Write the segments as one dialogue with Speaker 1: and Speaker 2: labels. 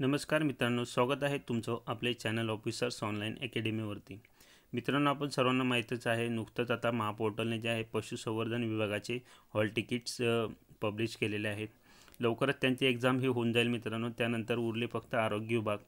Speaker 1: नमस्कार मित्रांनो स्वागत आहे तुमचं आपले चॅनल ऑफिसर्स ऑनलाईन अकॅडमीवरती. मित्रांनो आपण सर्वांना माहीतच आहे नुकतंच आता महापोर्टलने जे आहे पशुसंवर्धन विभागाचे हॉल तिकीट्स पब्लिश केलेले आहेत. लवकरच त्यांची एक्झाम ही होऊन जाईल मित्रांनो त्यानंतर उरले फक्त आरोग्य विभाग.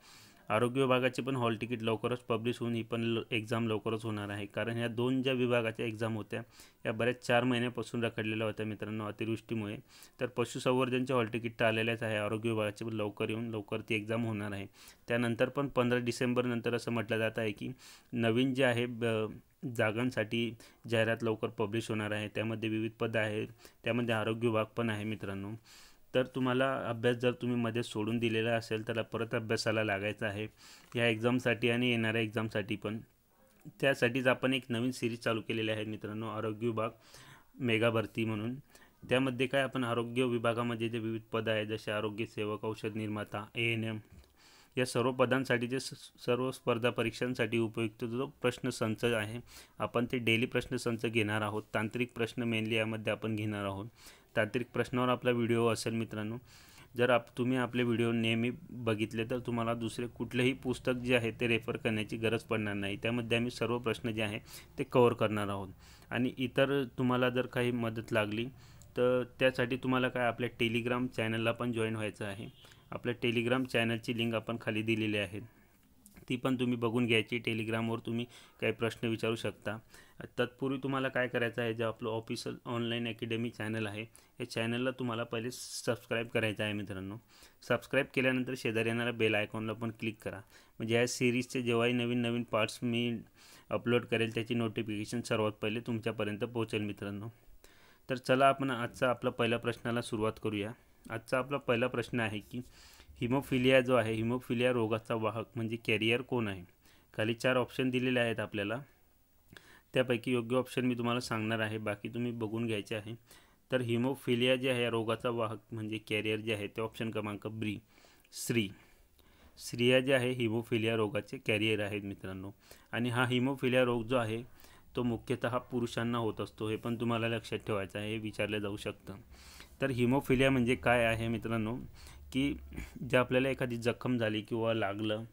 Speaker 1: आरोग्य विभागाची पण हॉल तिकीट लवकरच पब्लिश होऊन ही पण एक्झाम लवकरच होणार आहे. कारण ह्या दोन ज्या विभागाच्या एक्झाम होत्या या बऱ्याच चार महिन्यापासून रखडलेल्या होत्या मित्रांनो अतिवृष्टीमुळे. तर पशुसंवर्धनचे हॉल तिकीट तर आलेल्याच आहे. आरोग्य विभागाचे पण लवकर येऊन लवकर ती एक्झाम होणार आहे. त्यानंतर पण पंधरा डिसेंबरनंतर असं म्हटलं जात आहे की नवीन जे आहे जागांसाठी जाहिरात लवकर पब्लिश होणार आहे. त्यामध्ये विविध पदं आहेत. त्यामध्ये आरोग्य विभाग पण आहे मित्रांनो. तर तुम्हाला अभ्यास जर तुम्ही मध्ये सोडून दिलेला असेल तर परत अभ्यासाला लागायचा आहे. या एक्झामसाठी आणि येणाऱ्या एक्झामसाठी पण. त्यासाठीच आपण एक नवीन सिरीज चालू केलेली आहे मित्रांनो आरोग्य विभाग मेगा भरती म्हणून. त्यामध्ये काय आपण आरोग्य विभागामध्ये जे विविध पदं आहेत जसे आरोग्य सेवक औषध निर्माता ए एन एम या सर्व पदांसाठी जे सर्व स्पर्धा परीक्षांसाठी उपयुक्त जो प्रश्नसंच आहे आपण ते डेली प्रश्नसंच घेणार आहोत. तांत्रिक प्रश्न मेनली यामध्ये आपण घेणार आहोत. तांत्रिक प्रश्नावर आपला व्हिडिओ असेल मित्रांनो जर आप तुम्ही आपले व्हिडिओ नेहमी बघितले तर तुम्हाला दुसरे कुठलेही पुस्तक जे आहे ते रेफर करण्याची गरज पडणार नाही. त्यामध्ये आम्ही सर्व प्रश्न जे आहे ते कवर करणार आहोत. आणि इतर तुम्हाला जर काही मदत लागली तर त्यासाठी तुम्हाला काय आपल्या टेलिग्राम चॅनलला पण जॉईन व्हायचं आहे. आपल्या टेलिग्राम चॅनलची लिंक आपण खाली दिलेली आहे. ती पण तुम्ही बघून घ्यायची. टेलिग्रामवर तुम्ही काही प्रश्न विचारू शकता. तत्पूर्वी तुम्हाला काय करायचं आहे जे आपलं ऑफिशियल ऑनलाईन अकॅडमी चॅनल आहे या चॅनलला तुम्हाला पहिले सबस्क्राईब करायचं आहे मित्रांनो. सबस्क्राईब केल्यानंतर शेजारी येणाऱ्या बेल आयकॉनला पण क्लिक करा. म्हणजे या सिरीजचे जेव्हाही नवीन नवीन पार्ट्स मी अपलोड करेल त्याची नोटिफिकेशन सर्वात पहिले तुमच्यापर्यंत पोहोचेल मित्रांनो. तर चला आपण आजचा आपला पहिल्या प्रश्नाला सुरुवात करूया. आजचा आपला पहिला प्रश्न आहे की हिमोफिलिया जो आहे हिमोफिलिया रोगाचा वाहक म्हणजे कॅरियर कोण आहे? खाली चार ऑप्शन दिलेले आहेत आपल्याला. त्यापैकी योग्य ऑप्शन मी तुम्हाला सांगणार आहे बाकी तुम्ही बघून घ्यायचे आहे. तर हिमोफिलिया जे आहे रोगाचा वाहक म्हणजे कॅरियर जे आहे ते ऑप्शन क्रमांक ब्री स्त्री स्त्रिया जे आहे हिमोफिलिया रोगाचे कॅरियर आहेत मित्रांनो. आणि हा हिमोफिलिया रोग जो आहे तो मुख्यतः पुरुषांना होत असतो हे पण तुम्हाला लक्षात ठेवायचं आहे हे विचारलं जाऊ शकतं. तर हिमोफिलिया म्हणजे काय आहे मित्रांनो? की जे आपल्याला एखादी जखम झाली किंवा लागलं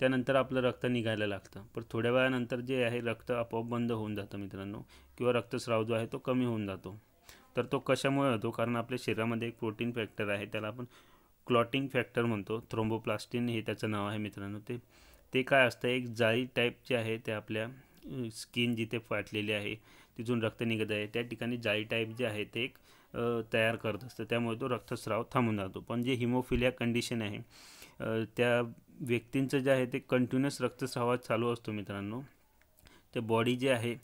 Speaker 1: त्यानंतर आपलं रक्त निघायला लागतं. पण थोड्या वेळानंतर जे आहे रक्त आपोआप बंद होऊन जातं मित्रांनो. किंवा रक्तस्राव जो आहे तो कमी होऊन जातो. तर तो कशामुळे होतो? कारण आपल्या शरीरामध्ये एक प्रोटीन फॅक्टर आहे त्याला आपण क्लॉटिंग फॅक्टर म्हणतो. थ्रोम्बोप्लास्टिन हे त्याचं नाव आहे मित्रांनो ते. ते काय असतं? एक जाळी टाईप जे आहे ते आपल्या स्किन जिथे फाटलेली आहे तिथून रक्त निघत आहे. त्या ठिकाणी जाळी टाईप जे आहे ते एक तयार करत असतं. त्यामुळे तो रक्तस्राव थांबून जातो पण जे हिमोफिलिया कंडिशन आहे त्या व्यक्तींचं जे आहे ते कंटिन्युअस रक्तस्रावात चालू असतो मित्रांनो. ते बॉडी जे आहे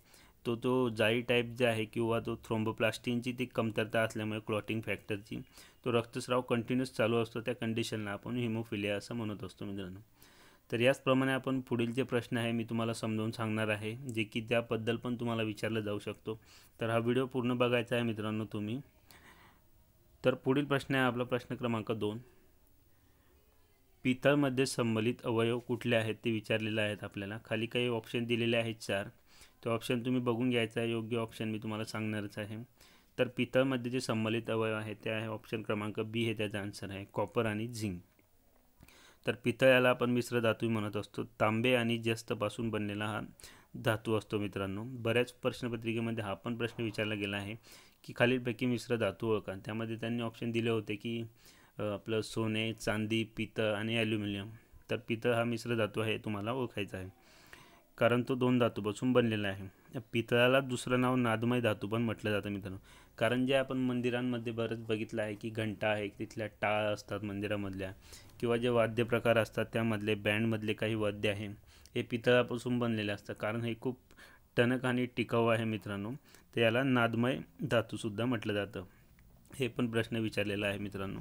Speaker 1: तो तो जाळी टाईप जे आहे किंवा तो थ्रोम्बोप्लास्टिनची ती कमतरता असल्यामुळे क्लॉटिंग फॅक्टरची तो रक्तस्राव कंटिन्युअस चालू असतो त्या कंडिशनला आपण हिमोफिलिया असं म्हणत असतो मित्रांनो. तर याचप्रमाणे आपण पुढील जे प्रश्न आहे मी तुम्हाला समजावून सांगणार आहे जे की त्याबद्दल पण तुम्हाला विचारलं जाऊ शकतो. तर हा व्हिडिओ पूर्ण बघायचा आहे मित्रांनो तुम्ही. तर पुढील प्रश्न आहे आपला प्रश्न क्रमांक दोन. पितळमध्ये संबलित अवयव कुठले आहेत ते विचारलेले आहेत आपल्याला. खाली काही ऑप्शन दिलेले आहेत चार. ते ऑप्शन तुम्ही बघून घ्यायचा आहे योग्य ऑप्शन मी तुम्हाला सांगणारच आहे. तर पितळमध्ये जे संबलित अवयव आहे ते आहे ऑप्शन क्रमांक बी हे त्याचा आन्सर आहे कॉपर आणि झिंक तर पितळ याला आपण मिश्र धातू म्हणत असतो. तांबे आणि जस्तपासून बनलेला हा धातू असतो मित्रांनो. बऱ्याच प्रश्नपत्रिकेमध्ये हा पण प्रश्न विचारला गेला आहे. की खालीलपैकी मिश्र धातू ओळखा. त्यामध्ये त्यांनी ऑप्शन दिले होते की आपलं सोने चांदी पितळ आणि ॲल्युमिनियम तर पितळ हा मिश्र धातू आहे तुम्हाला ओळखायचा आहे. कारण तो दोन धातूपासून बनलेला आहे. पितळाला दुसरं नाव नादमय धातू पण म्हटलं जातं मित्रांनो. कारण जे आपण मंदिरांमध्ये बरंच बघितलं आहे की घंटा आहे तिथल्या टाळ असतात मंदिरामधल्या. किंवा जे वाद्य प्रकार असतात त्यामधले बँडमधले काही वाद्य आहे हे पितळापासून बनलेले असतात. कारण हे खूप टणक आणि टिकाऊ आहे मित्रांनो. तर याला नादमय धातूसुद्धा म्हटलं जातं. हे पण प्रश्न विचारलेला आहे मित्रांनो.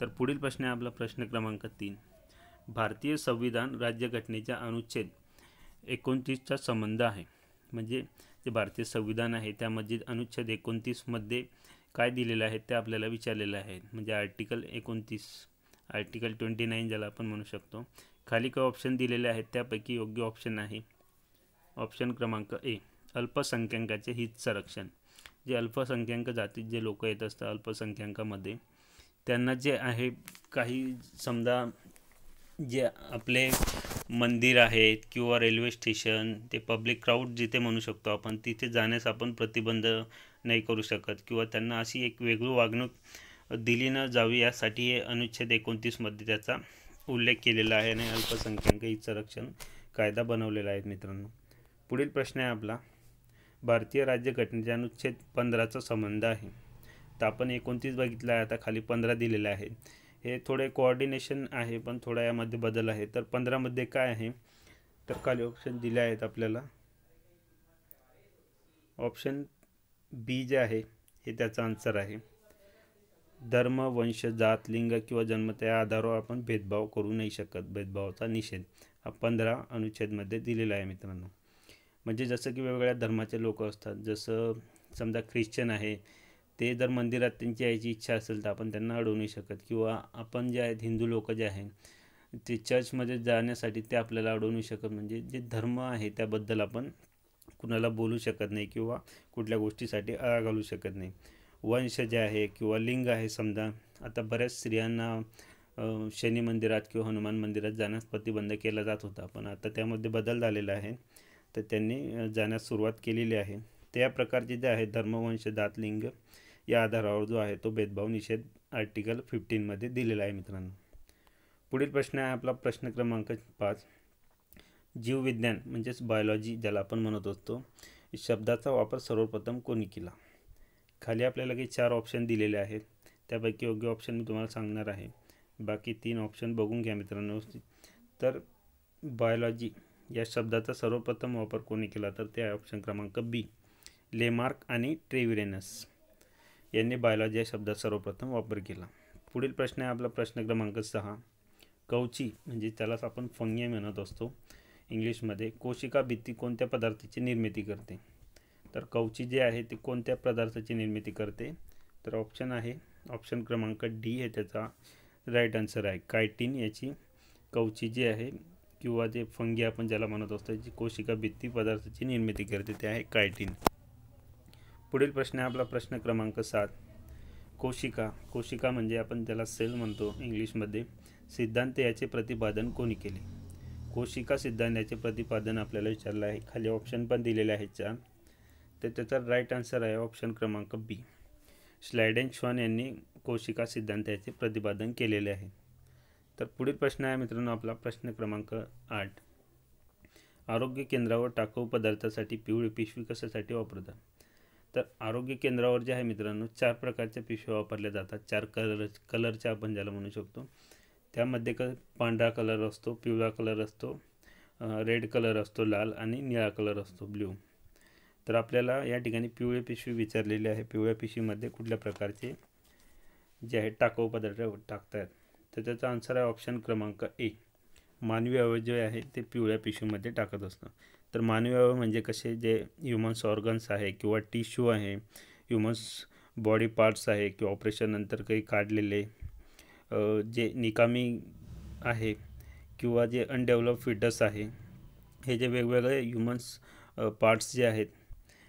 Speaker 1: तर पुढील प्रश्न आहे आपला प्रश्न क्रमांक तीन. भारतीय संविधान राज्यघटनेच्या अनुच्छेद एकोणतीसचा संबंध आहे. म्हणजे जे भारतीय संविधान आहे त्यामध्ये अनुच्छेद एकोणतीसमध्ये काय दिलेलं आहे ते आपल्याला विचारलेलं आहे. म्हणजे आर्टिकल एकोणतीस आर्टिकल ट्वेंटी नाईन ज्याला आपण म्हणू शकतो. खाली काय ऑप्शन दिलेले आहेत त्यापैकी योग्य ऑप्शन आहे. ऑप्शन क्रमांक ए अल्पसंख्याकाचे हित संरक्षण जे अल्पसंख्याक जातीत जे लोक येत असतात अल्पसंख्याकामध्ये त्यांना जे आहे काही समजा जे आपले मंदिर आहेत किंवा रेल्वे स्टेशन ते पब्लिक क्राऊड जिथे म्हणू शकतो आपण तिथे जाण्यास आपण प्रतिबंध नाही करू शकत किंवा त्यांना अशी एक वेगळी वागणूक दिली न जावी यासाठी हे अनुच्छेद एकोणतीसमध्ये त्याचा उल्लेख केलेला आहे आणि अल्पसंख्याक हित संरक्षण कायदा बनवलेला आहे मित्रांनो. पुढील प्रश्न आहे आपला. भारतीय राज्यघटनेच्या अनुच्छेद पंधराचा संबंध आहे. तर आपण एकोणतीस बघितलं आहे आता खाली पंधरा दिलेला आहे हे थोडे कोऑर्डिनेशन आहे पण थोडा यामध्ये बदल आहे. तर पंधरामध्ये काय आहे? तर खाली ऑप्शन दिले आहेत आपल्याला. ऑप्शन बी जे आहे हे त्याचा आन्सर आहे. धर्म वंश जात लिंग किंवा जन्म त्या आधारावर आपण भेदभाव करू नाही शकत. भेदभावाचा निषेध हा पंधरा अनुच्छेदमध्ये दिलेला आहे मित्रांनो. म्हणजे जसं की वेगवेगळ्या धर्माचे लोक असतात जसं समजा ख्रिश्चन आहे ते जर मंदिरात त्यांची यायची इच्छा असेल तर आपण त्यांना अडवू नाही शकत. किंवा आपण जे आहेत हिंदू लोक जे आहेत ते चर्चमध्ये जाण्यासाठी ते आपल्याला अडवू नाही शकत. म्हणजे जे धर्म आहे त्याबद्दल आपण कुणाला बोलू शकत नाही किंवा कुठल्या गोष्टीसाठी आळा घालू शकत नाही. वंश जे आहे किंवा लिंग आहे समजा आता बऱ्याच स्त्रियांना शनी मंदिरात किंवा हनुमान मंदिरात जाण्यास प्रतिबंध केला जात होता. पण आता त्यामध्ये बदल झालेला आहे. तर त्यांनी जाण्यास सुरुवात केलेली आहे. त्या प्रकारचे जे आहे धर्मवंश दातलिंग या आधारावर जो आहे तो भेदभाव निषेध आर्टिकल फिफ्टीनमध्ये दिलेला आहे मित्रांनो. पुढील प्रश्न आहे आपला प्रश्न क्रमांक पाच. जीवविज्ञान म्हणजेच बायोलॉजी ज्याला आपण म्हणत असतो शब्दाचा वापर सर्वप्रथम कोणी केला? खाली आपल्याला काही चार ऑप्शन दिलेले आहेत. त्यापैकी योग्य ऑप्शन मी तुम्हाला सांगणार आहे. बाकी तीन ऑप्शन बघून घ्या मित्रांनो. तर बायोलॉजी या शब्दाचा सर्वप्रथम वापर कोणी केला तर ते ऑप्शन क्रमांक बी लेमार्क आणि ट्रेविरेनस यांनी बायोलॉजी या शब्दात सर्वप्रथम वापर केला. पुढील प्रश्न आहे आपला प्रश्न क्रमांक सहा. कवची म्हणजे त्यालाच आपण फंगे म्हणत असतो. इंग्लिशमध्ये कोशिका भित्ती कोणत्या पदार्थाची निर्मिती करते? तर कवची जे आहे ते कोणत्या पदार्थाची निर्मिती करते? तर ऑप्शन आहे. ऑप्शन क्रमांक डी हे त्याचा. राईट आन्सर आहे. कायटीन याची कवची जी आहे किंवा जे फंगी आपण ज्याला म्हणत असतो जी कोशिका भित्ती पदार्थाची निर्मिती करते ते आहे कायटीन. पुढील प्रश्न आहे आपला प्रश्न क्रमांक सात. कोशिका कोशिका म्हणजे आपण त्याला सेल म्हणतो इंग्लिशमध्ये सिद्धांत याचे प्रतिपादन कोणी केले? कोशिका सिद्धांत याचे प्रतिपादन आपल्याला विचारलं आहे. खाली ऑप्शन पण दिलेले आहेत चार. तर त्याचा राईट आन्सर आहे ऑप्शन क्रमांक बी स्लायडेन श्वान यांनी कोशिका सिद्धांत याचे प्रतिपादन केलेले आहे. तर पुढील प्रश्न आहे मित्रांनो आपला प्रश्न क्रमांक आठ. आरोग्य केंद्रावर टाकाऊ पदार्थासाठी पिवळी पिशवी कशासाठी वापरतात? तर आरोग्य केंद्रावर जे आहे मित्रांनो चार प्रकारच्या पिशव्या वापरल्या जातात. चार कलर कलरच्या आपण ज्याला म्हणू शकतो. त्यामध्ये क पांढरा कलर असतो पिवळा कलर असतो रेड कलर असतो लाल आणि निळा कलर असतो ब्ल्यू तर आपल्याला या ठिकाणी पिवळी पिशवी विचारलेली आहे. पिवळ्या पिशवीमध्ये कुठल्या प्रकारचे जे आहे टाकाऊ पदार्थ टाकतात तर त्याचा आन्सर आहे ऑप्शन क्रमांक ए मानवी अवयव जे आहे ते पिवळ्या पिशवीमध्ये टाकत असतं. तर मानवी अवयव म्हणजे कसे? जे ह्युमन्स ऑर्गन्स आहे किंवा टिश्यू आहे ह्युमन्स बॉडी पार्ट्स आहे किंवा ऑपरेशननंतर काही काढलेले जे निकामी आहे किंवा जे अनडेव्हलप फिटस आहे हे जे वेगवेगळे ह्युमन्स पार्ट्स जे आहेत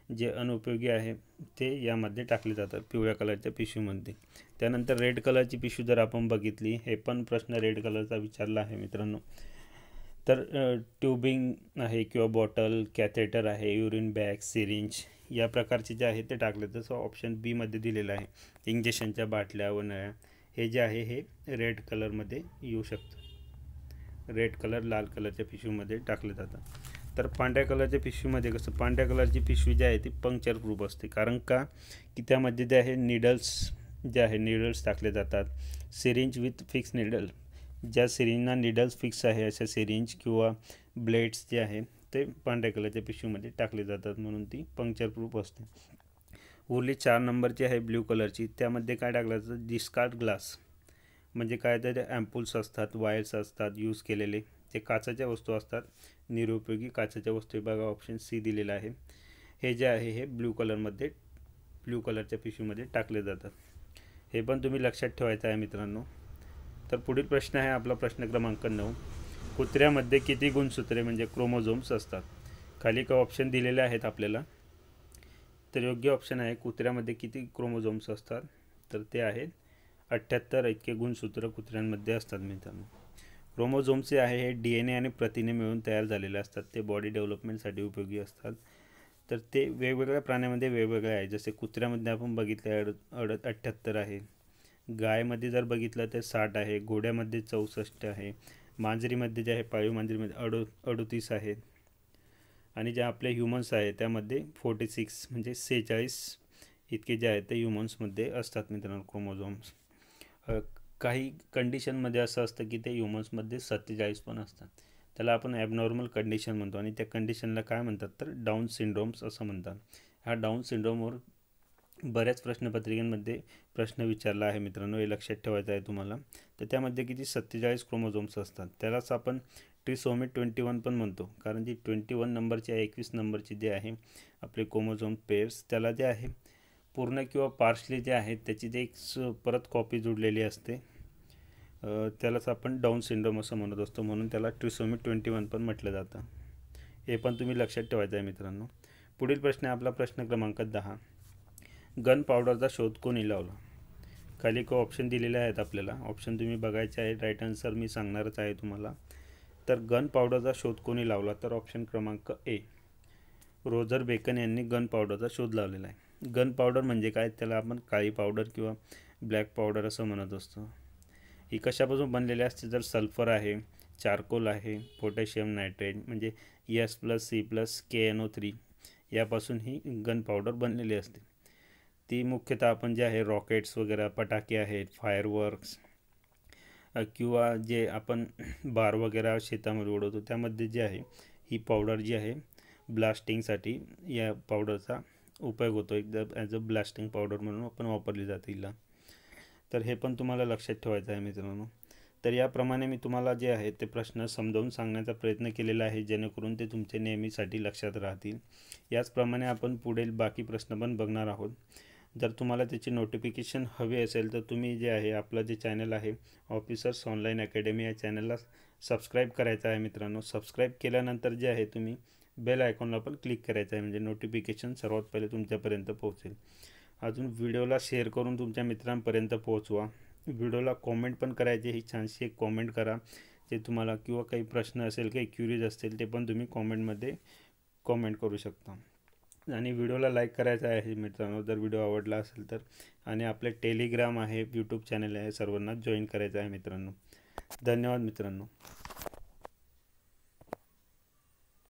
Speaker 1: जे अनुपयोगी आहे ते यामध्ये टाकले जातात पिवळ्या कलरच्या पिशवीमध्ये त्यानंतर रेड कलरची पिशवी जर आपण बघितली हे पण प्रश्न रेड कलरचा विचारला आहे मित्रांनो. तर ट्यूबिंग आहे किंवा बॉटल कॅथेटर आहे युरिन बॅग सिरिंज या प्रकारचे जे आहे ते टाकले. जसं ऑप्शन बीमध्ये दिलेलं आहे इंजेक्शनच्या बाटल्या व नळ्या हे जे आहे हे रेड कलरमध्ये येऊ शकतं. रेड कलर लाल कलरच्या पिशवीमध्ये टाकले जातं. तर पांढऱ्या कलरच्या पिशवीमध्ये कसं पांढऱ्या कलरची पिशवी जी आहे ती पंक्चर प्रूफ असते. कारण का? की त्यामध्ये जे आहे निडल्स जे आहे निडल्स टाकले जातात. सिरिंज विथ फिक्स निडल ज्या सिरिंजना निडल्स फिक्स आहे अशा सिरिंज किंवा ब्लेड्स जे आहे ते पांढऱ्या कलरच्या पिशवीमध्ये टाकले जातात म्हणून ती पंक्चर प्रूफ असते. उरली चार नंबरची आहे ब्ल्यू कलरची त्यामध्ये काय टाकलं जातं? डिस्कार्ड ग्लास म्हणजे काय तर ॲम्पूल्स असतात वायर्स असतात यूज केलेले. ते काचाच्या वस्तू असतात निरुपयोगी काचेच्या वस्तू बघा ऑप्शन सी दिलेला आहे. हे जे आहे हे ब्ल्यू कलरमध्ये ब्ल्यू कलरच्या पिशवीमध्ये टाकले जातात. हे पण तुम्ही लक्षात ठेवायचं आहे मित्रांनो. तर पुढील प्रश्न आहे आपला प्रश्न क्रमांक नऊ. कुत्र्यामध्ये किती गुणसूत्रे म्हणजे क्रोमोझोम्स असतात? खाली का ऑप्शन दिलेले आहेत आपल्याला. तर योग्य ऑप्शन आहे कुत्र्यामध्ये किती क्रोमोझोम्स असतात? तर ते आहेत अठ्ठ्याहत्तर इतके गुणसूत्र कुत्र्यांमध्ये असतात मित्रांनो. क्रोमोझोम्स जे आहे हे डी एन ए आणि प्रथिने मिळून तयार झालेले असतात. ते बॉडी डेव्हलपमेंटसाठी उपयोगी असतात. तर ते वेगवेगळ्या प्राण्यामध्ये वेगवेगळे आहे. जसे कुत्र्यामध्ये आपण बघितलं अड अड अठ्ठ्याहत्तर आहे. गायमध्ये जर बघितलं तर साठ आहे. घोड्यामध्ये चौसष्ट आहे. मांजरीमध्ये जे आहे पाळीव मांजरीमध्ये अडो अडोतीस आहेत आणि ज्या आपल्या ह्युमन्स आहे त्यामध्ये फोर्टी सिक्स म्हणजे सेहेचाळीस इतके जे आहेत ते ह्युमन्समध्ये असतात मित्रांनो क्रोमोझोम्स. काही कंडिशनमध्ये असं असतं की ते ह्युमन्समध्ये सत्तेचाळीस पण असतात. त्याला आपण ॲबनॉर्मल कंडिशन म्हणतो. आणि त्या कंडिशनला काय म्हणतात तर डाऊन सिंड्रोम्स असं म्हणतात. ह्या डाऊन सिंड्रोमवर बऱ्याच प्रश्नपत्रिकांमध्ये प्रश्न विचारला आहे मित्रांनो. हे लक्षात ठेवायचं आहे तुम्हाला. तर त्यामध्ये किती? सत्तेचाळीस क्रोमोझोम्स असतात. त्यालाच आपण ट्रिसोमी ट्वेंटी वन पण म्हणतो. कारण जी ट्वेंटी वन नंबरची आहे एकवीस नंबरची जे आहे आपले क्रोमोझोम पेअर्स त्याला जे आहे पूर्ण किंवा पार्शली जे आहे त्याची जे एक परत कॉपी जुडलेली असते. त्यालाच आपण डाऊन सिंड्रोम असं म्हणत असतो. म्हणून त्याला ट्रिसोमी ट्वेंटी वन पण म्हटलं जातं. हे पण तुम्ही लक्षात ठेवायचं आहे मित्रांनो. पुढील प्रश्न आहे आपला प्रश्न क्रमांक दहा. गन पावडरचा शोध कोणी लावला? खाली को ऑप्शन दिलेले आहेत आपल्याला. ऑप्शन तुम्ही बघायचे आहे. राईट आन्सर मी सांगणारच आहे तुम्हाला. तर गन पावडरचा शोध कोणी लावला? तर ऑप्शन क्रमांक ए रोजर बेकन यांनी गन पावडरचा शोध लावलेला आहे. गन पावडर म्हणजे काय? त्याला आपण काळी पावडर किंवा ब्लॅक पावडर असं म्हणत असतो. ही कशापासून बनलेली असते? तर सल्फ़र आहे, चारकोल आहे, पोटॅशियम नायट्रेट, म्हणजे S plus, C plus, K N O three यापासून ही गन पावडर बनलेली असते. ती मुख्यतः आपण जे आहे, रॉकेट्स वगैरे, पटाके आहेत, फायरवर्क्स किंवा जे आपण बार वगैरे शेतामध्ये उडवतो, त्यामध्ये जे आहे, ही पावडर जी आहे, ब्लास्टिंगसाठी या पावडरचा उपयोग होतो. एकदम ॲज अ ब्लास्टिंग पावडर म्हणून आपण वापरली जाते तर हे पण तुम्हाला लक्षात ठेवायचं आहे मित्रांनो. तर याप्रमाणे मी तुम्हाला जे आहे ते प्रश्न समजावून सांगण्याचा प्रयत्न केलेला आहे जेणेकरून ते तुमचे नेहमीसाठी लक्षात राहतील. याचप्रमाणे आपण पुढील बाकी प्रश्न पण बघणार आहोत. जर तुम्हाला त्याची नोटिफिकेशन हवी असेल तर तुम्ही जे आहे आपलं जे चॅनल आहे ऑफिसर्स ऑनलाईन अकॅडमी या चॅनलला सबस्क्राईब करायचं आहे मित्रांनो. सबस्क्राईब केल्यानंतर जे आहे तुम्ही बेल आयकॉनला पण क्लिक करायचं आहे. म्हणजे नोटिफिकेशन सर्वात पहिले तुमच्यापर्यंत पोहोचेल. अजून व्हिडिओला शेअर करून तुमच्या मित्रांपर्यंत पोहोचवा. व्हिडिओला कॉमेंट पण करायचे ही छानशी एक कॉमेंट करा. जे तुम्हाला किंवा काही प्रश्न असेल काही क्युरीज असतील ते पण तुम्ही कॉमेंटमध्ये कॉमेंट करू शकता. आणि व्हिडिओला लाईक करायचा आहे मित्रांनो जर व्हिडिओ आवडला असेल तर. आणि आपले टेलिग्राम आहे यूट्यूब चॅनल आहे सर्वांना जॉईन करायचं आहे मित्रांनो. धन्यवाद मित्रांनो.